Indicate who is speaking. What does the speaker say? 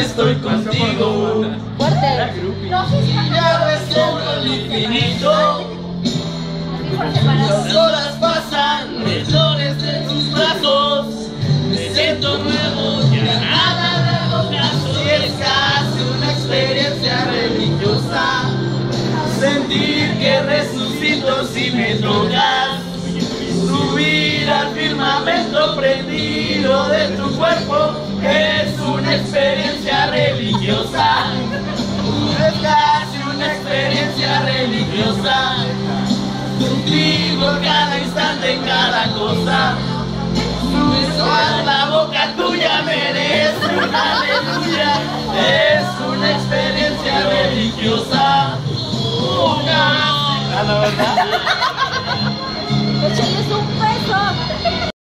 Speaker 1: estoy contigo.
Speaker 2: Fuerte.
Speaker 1: Ya ves el infinito. Las horas pasan, de flores de tus brazos. Me siento nuevo, ya nada de brazos. Y es casi una experiencia religiosa. Sentir que resucito si me tocas. Subir al firmamento prendido de tu cuerpo casi una experiencia religiosa. Contigo cada instante, cada cosa. Besar la boca tuya merece una aleluya. Es una experiencia religiosa. Una.
Speaker 3: Ah.